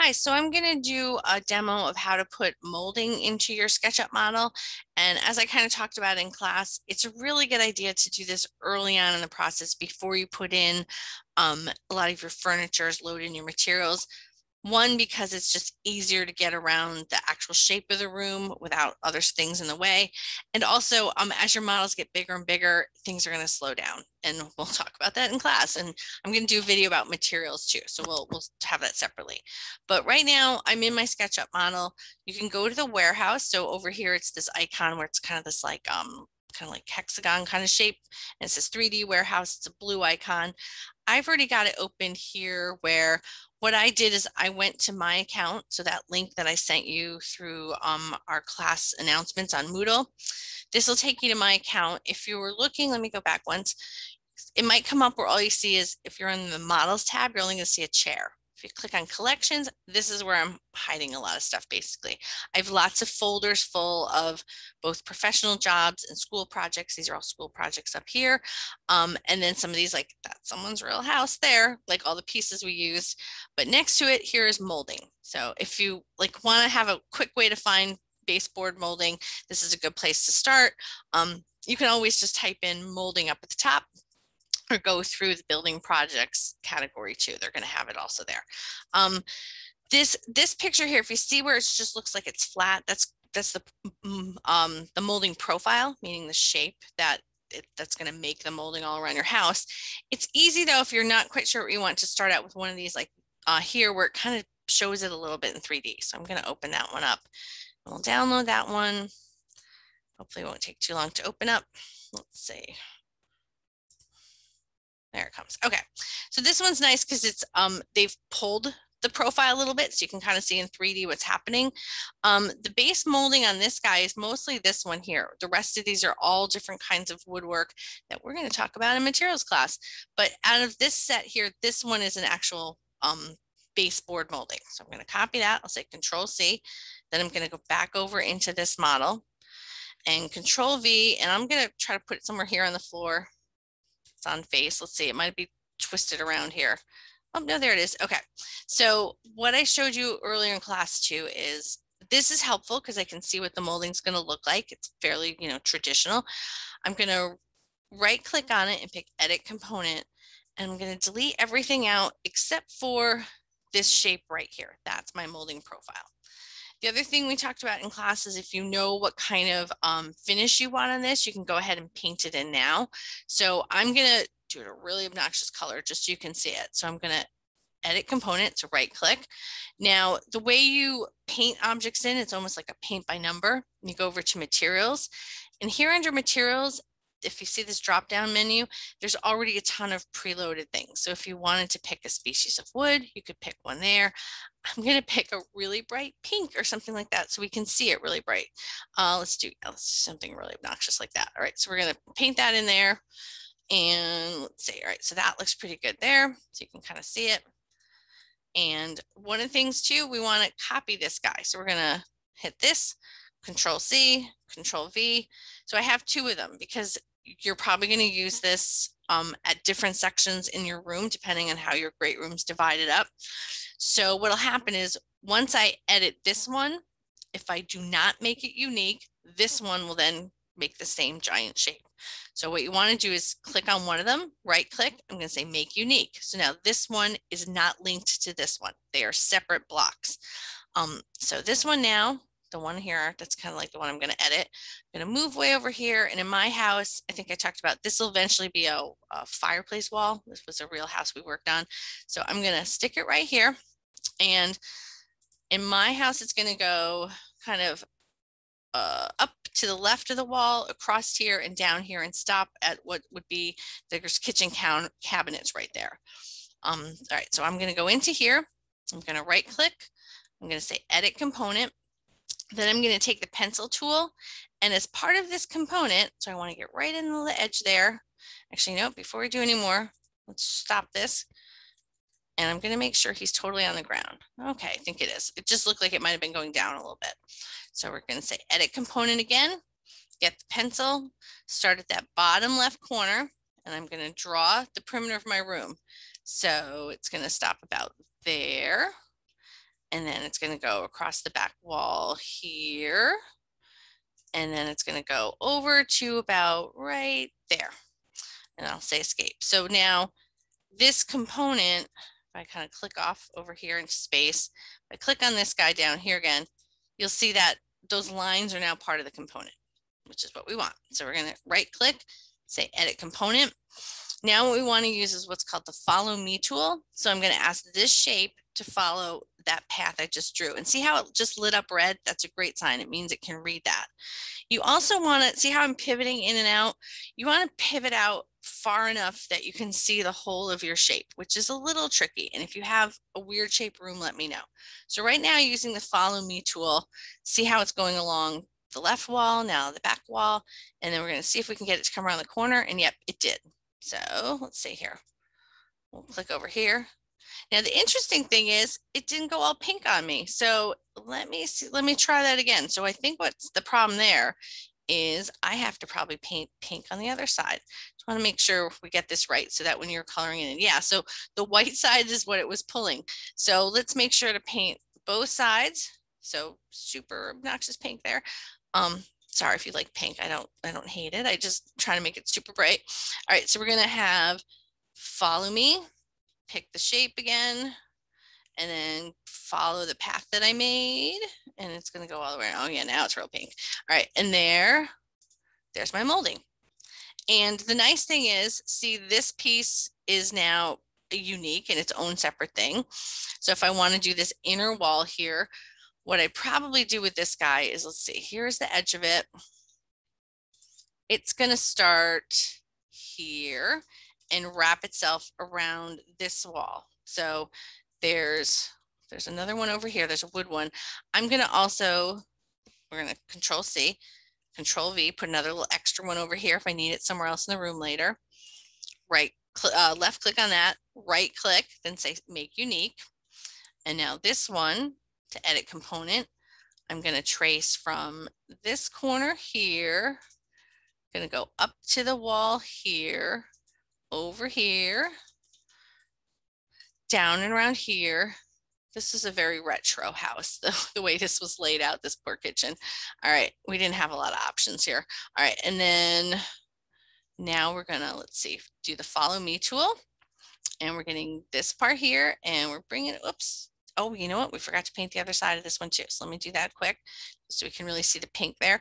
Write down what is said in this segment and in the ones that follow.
Hi, so I'm going to do a demo of how to put molding into your SketchUp model. And as I kind of talked about in class, it's a really good idea to do this early on in the process before you put in um, a lot of your furniture, load in your materials. One, because it's just easier to get around the actual shape of the room without other things in the way. And also, um, as your models get bigger and bigger, things are going to slow down. And we'll talk about that in class. And I'm going to do a video about materials too. So we'll, we'll have that separately. But right now, I'm in my SketchUp model. You can go to the warehouse. So over here, it's this icon where it's kind of this like um, kind of like hexagon kind of shape. And it says 3D warehouse. It's a blue icon. I've already got it open here where what I did is I went to my account. So that link that I sent you through um, our class announcements on Moodle, this will take you to my account. If you were looking, let me go back once. It might come up where all you see is if you're in the models tab, you're only going to see a chair. If you click on collections, this is where I'm hiding a lot of stuff basically. I have lots of folders full of both professional jobs and school projects. These are all school projects up here. Um, and then some of these like that's someone's real house there, like all the pieces we used. But next to it, here is molding. So if you like want to have a quick way to find baseboard molding, this is a good place to start. Um, you can always just type in molding up at the top, or go through the building projects category too. They're going to have it also there. Um, this this picture here, if you see where it just looks like it's flat, that's that's the um, the molding profile, meaning the shape that it, that's going to make the molding all around your house. It's easy though if you're not quite sure what you want to start out with one of these like uh, here where it kind of shows it a little bit in 3D. So I'm going to open that one up. We'll download that one. Hopefully it won't take too long to open up. Let's see. There it comes. Okay, so this one's nice because it's um they've pulled the profile a little bit so you can kind of see in 3D what's happening. Um, the base molding on this guy is mostly this one here. The rest of these are all different kinds of woodwork that we're going to talk about in materials class. But out of this set here, this one is an actual um, baseboard molding. So I'm going to copy that. I'll say Control C. Then I'm going to go back over into this model and Control V. And I'm going to try to put it somewhere here on the floor it's on face. Let's see, it might be twisted around here. Oh, no, there it is. Okay. So what I showed you earlier in class too is this is helpful because I can see what the molding is going to look like. It's fairly, you know, traditional. I'm going to right click on it and pick edit component. And I'm going to delete everything out except for this shape right here. That's my molding profile. The other thing we talked about in class is if you know what kind of um, finish you want on this, you can go ahead and paint it in now. So I'm going to do it a really obnoxious color just so you can see it. So I'm going to edit component to right click. Now, the way you paint objects in, it's almost like a paint by number. You go over to materials and here under materials, if you see this drop down menu, there's already a ton of preloaded things. So if you wanted to pick a species of wood, you could pick one there. I'm going to pick a really bright pink or something like that so we can see it really bright. Uh, let's, do, let's do something really obnoxious like that. All right, so we're going to paint that in there. And let's see, all right, so that looks pretty good there. So you can kind of see it. And one of the things too, we want to copy this guy. So we're going to hit this, Control C, Control V. So I have two of them because you're probably going to use this um, at different sections in your room, depending on how your great room's divided up. So what'll happen is once I edit this one, if I do not make it unique, this one will then make the same giant shape. So what you want to do is click on one of them, right click, I'm going to say make unique. So now this one is not linked to this one. They are separate blocks. Um, so this one now, the one here, that's kind of like the one I'm going to edit. I'm going to move way over here. And in my house, I think I talked about this will eventually be a, a fireplace wall. This was a real house we worked on. So I'm going to stick it right here. And in my house, it's going to go kind of uh, up to the left of the wall, across here and down here and stop at what would be there's kitchen cabinets right there. Um, all right, so I'm going to go into here. I'm going to right click. I'm going to say edit component. Then I'm going to take the pencil tool and as part of this component, so I want to get right in the edge there. Actually, no, before we do any more, let's stop this. And I'm going to make sure he's totally on the ground. Okay, I think it is. It just looked like it might have been going down a little bit. So we're going to say edit component again, get the pencil, start at that bottom left corner, and I'm going to draw the perimeter of my room. So it's going to stop about there. And then it's going to go across the back wall here. And then it's going to go over to about right there. And I'll say escape. So now this component, if I kind of click off over here into space, if I click on this guy down here again, you'll see that those lines are now part of the component, which is what we want. So we're going to right click, say edit component. Now what we want to use is what's called the follow me tool. So I'm going to ask this shape to follow that path I just drew and see how it just lit up red. That's a great sign. It means it can read that. You also want to see how I'm pivoting in and out. You want to pivot out far enough that you can see the whole of your shape, which is a little tricky. And if you have a weird shape room, let me know. So right now using the follow me tool, see how it's going along the left wall, now the back wall, and then we're going to see if we can get it to come around the corner. And yep, it did. So let's see here. We'll click over here. Now the interesting thing is it didn't go all pink on me. So let me see, let me try that again. So I think what's the problem there is I have to probably paint pink on the other side. Just want to make sure we get this right so that when you're coloring it in, yeah, so the white side is what it was pulling. So let's make sure to paint both sides. So super obnoxious pink there. Um, sorry if you like pink, I don't, I don't hate it. I just try to make it super bright. All right, so we're gonna have follow me, pick the shape again, and then follow the path that I made. And it's gonna go all the way around. Oh yeah, now it's real pink. All right, and there, there's my molding. And the nice thing is, see this piece is now unique in its own separate thing. So if I wanna do this inner wall here, what I probably do with this guy is, let's see, here's the edge of it. It's gonna start here and wrap itself around this wall. So there's there's another one over here. There's a wood one. I'm going to also, we're going to control C, control V, put another little extra one over here if I need it somewhere else in the room later. Right, uh, left click on that, right click, then say make unique. And now this one to edit component, I'm going to trace from this corner here, I'm going to go up to the wall here, over here, down and around here. This is a very retro house, the, the way this was laid out, this poor kitchen. All right, we didn't have a lot of options here. All right, and then now we're gonna, let's see, do the follow me tool. And we're getting this part here and we're bringing it, oops. Oh, you know what? We forgot to paint the other side of this one too. So let me do that quick so we can really see the pink there.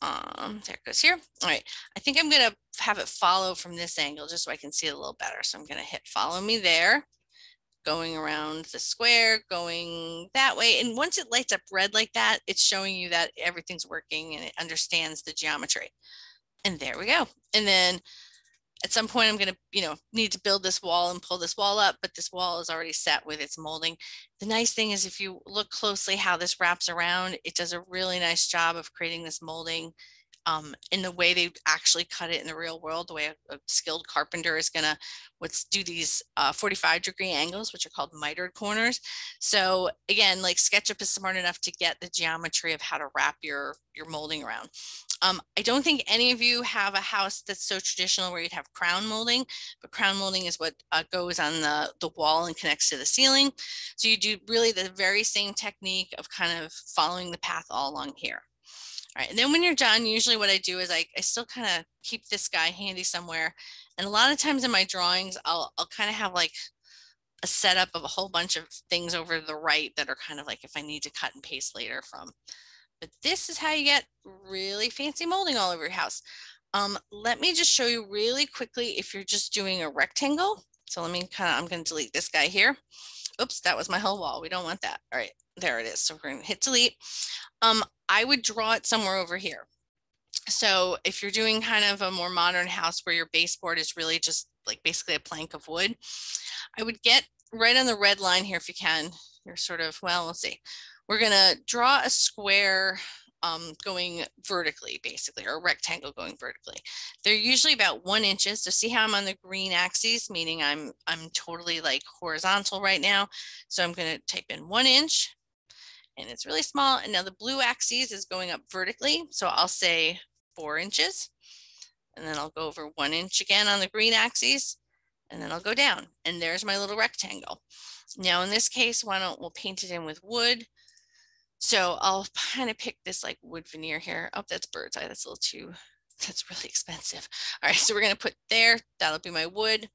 Um, there it goes here. All right, I think I'm gonna have it follow from this angle just so I can see it a little better. So I'm gonna hit follow me there going around the square, going that way. And once it lights up red like that, it's showing you that everything's working and it understands the geometry. And there we go. And then at some point I'm going to, you know, need to build this wall and pull this wall up, but this wall is already set with its molding. The nice thing is if you look closely how this wraps around, it does a really nice job of creating this molding um, in the way they actually cut it in the real world, the way a, a skilled carpenter is gonna let's do these uh, 45 degree angles, which are called mitered corners. So again, like SketchUp is smart enough to get the geometry of how to wrap your, your molding around. Um, I don't think any of you have a house that's so traditional where you'd have crown molding, but crown molding is what uh, goes on the, the wall and connects to the ceiling. So you do really the very same technique of kind of following the path all along here. All right, and then when you're done, usually what I do is I, I still kind of keep this guy handy somewhere. And a lot of times in my drawings, I'll, I'll kind of have like a setup of a whole bunch of things over the right that are kind of like if I need to cut and paste later from. But this is how you get really fancy molding all over your house. Um, let me just show you really quickly if you're just doing a rectangle. So let me kind of, I'm going to delete this guy here. Oops, that was my whole wall. We don't want that. All right, there it is. So we're going to hit delete. Um, I would draw it somewhere over here. So if you're doing kind of a more modern house where your baseboard is really just like basically a plank of wood, I would get right on the red line here if you can. You're sort of, well, let's see. We're going to draw a square um, going vertically, basically, or a rectangle going vertically. They're usually about one inches. So see how I'm on the green axis, meaning I'm I'm totally like horizontal right now. So I'm going to type in one inch and it's really small. And now the blue axis is going up vertically. So I'll say four inches and then I'll go over one inch again on the green axis and then I'll go down and there's my little rectangle. Now in this case, why don't we'll paint it in with wood. So I'll kind of pick this like wood veneer here. Oh, that's bird's eye. That's a little too, that's really expensive. All right, so we're gonna put there, that'll be my wood.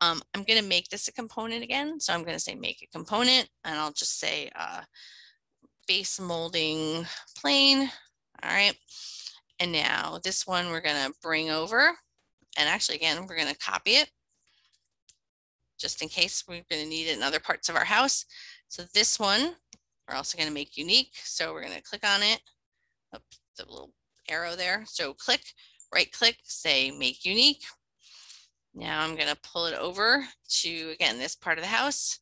Um, I'm gonna make this a component again. So I'm gonna say make a component and I'll just say uh, base molding plain. All right. And now this one we're gonna bring over and actually again, we're gonna copy it just in case we're gonna need it in other parts of our house. So this one we're also going to make unique. So we're going to click on it, the little arrow there. So click, right click, say make unique. Now I'm going to pull it over to, again, this part of the house.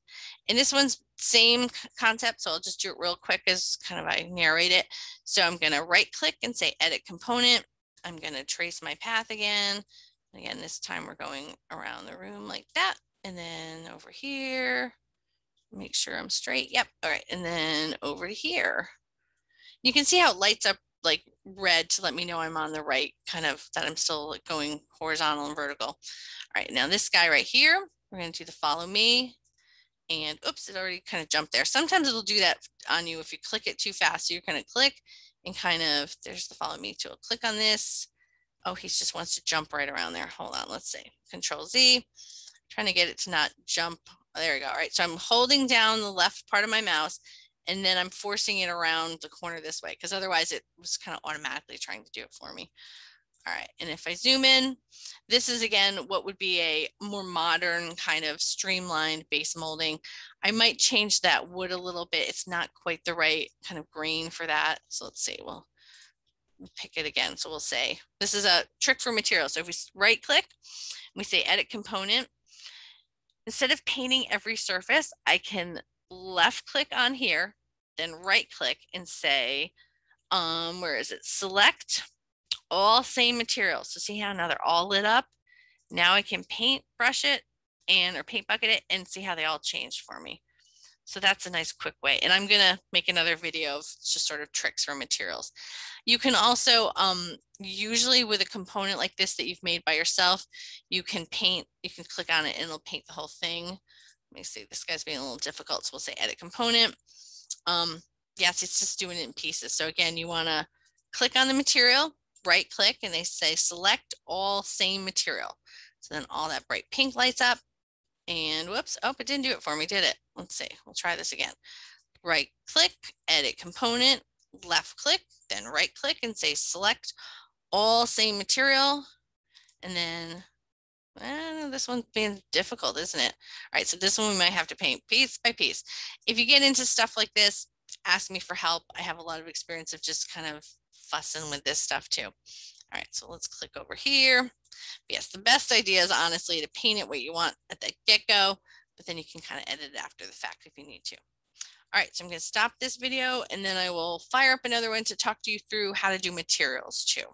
And this one's same concept. So I'll just do it real quick as kind of I narrate it. So I'm going to right click and say edit component. I'm going to trace my path again. Again, this time we're going around the room like that. And then over here, make sure I'm straight. Yep. All right. And then over here. You can see how it lights up like red to let me know I'm on the right kind of that I'm still going horizontal and vertical. All right. Now this guy right here, we're going to do the follow me and oops, it already kind of jumped there. Sometimes it'll do that on you if you click it too fast. You're going to click and kind of, there's the follow me tool. Click on this. Oh, he just wants to jump right around there. Hold on, let's see. Control Z, trying to get it to not jump Oh, there we go. All right. So I'm holding down the left part of my mouse and then I'm forcing it around the corner this way because otherwise it was kind of automatically trying to do it for me. All right. And if I zoom in, this is again what would be a more modern kind of streamlined base molding. I might change that wood a little bit. It's not quite the right kind of grain for that. So let's see. We'll pick it again. So we'll say this is a trick for material. So if we right click, we say edit component, Instead of painting every surface, I can left click on here, then right click and say, um, where is it? Select all same materials. So see how now they're all lit up. Now I can paint brush it and or paint bucket it and see how they all changed for me. So that's a nice quick way. And I'm gonna make another video of just sort of tricks for materials. You can also, um, usually with a component like this that you've made by yourself, you can paint, you can click on it and it'll paint the whole thing. Let me see, this guy's being a little difficult. So we'll say edit component. Um, yes, it's just doing it in pieces. So again, you wanna click on the material, right click, and they say select all same material. So then all that bright pink lights up and whoops, oh, it didn't do it for me, did it? Let's see, we'll try this again. Right click, edit component, left click, then right click and say select all same material. And then eh, this one's being difficult, isn't it? All right, so this one we might have to paint piece by piece. If you get into stuff like this, ask me for help. I have a lot of experience of just kind of fussing with this stuff too. All right, so let's click over here. Yes, the best idea is honestly to paint it what you want at the get-go, but then you can kind of edit it after the fact if you need to. All right, so I'm going to stop this video and then I will fire up another one to talk to you through how to do materials too.